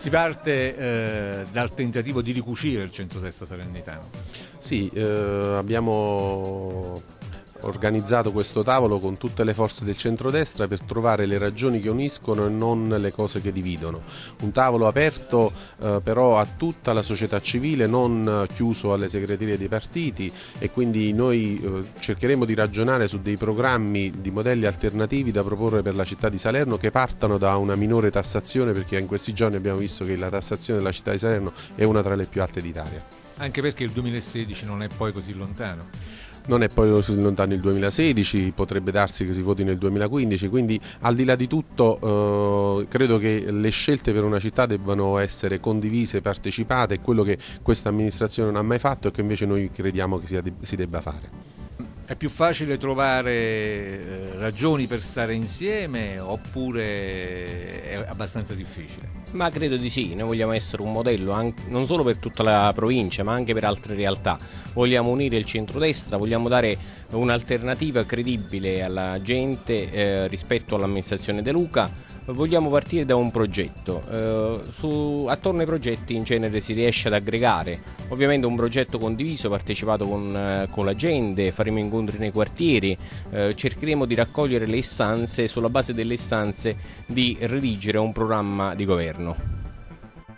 Si parte eh, dal tentativo di ricucire il centrodestra salernitano. Sì, eh, abbiamo organizzato questo tavolo con tutte le forze del centrodestra per trovare le ragioni che uniscono e non le cose che dividono. Un tavolo aperto eh, però a tutta la società civile, non chiuso alle segreterie dei partiti e quindi noi eh, cercheremo di ragionare su dei programmi di modelli alternativi da proporre per la città di Salerno che partano da una minore tassazione perché in questi giorni abbiamo visto che la tassazione della città di Salerno è una tra le più alte d'Italia. Anche perché il 2016 non è poi così lontano. Non è poi lontano il 2016, potrebbe darsi che si voti nel 2015, quindi al di là di tutto eh, credo che le scelte per una città debbano essere condivise, partecipate, quello che questa amministrazione non ha mai fatto e che invece noi crediamo che si debba fare. È più facile trovare eh, ragioni per stare insieme oppure è abbastanza difficile? Ma credo di sì, noi vogliamo essere un modello anche, non solo per tutta la provincia ma anche per altre realtà. Vogliamo unire il centrodestra, vogliamo dare un'alternativa credibile alla gente eh, rispetto all'amministrazione De Luca vogliamo partire da un progetto. Eh, su, attorno ai progetti in genere si riesce ad aggregare, ovviamente un progetto condiviso, partecipato con, eh, con la gente, faremo incontri nei quartieri, eh, cercheremo di raccogliere le istanze e sulla base delle istanze di redigere un programma di governo.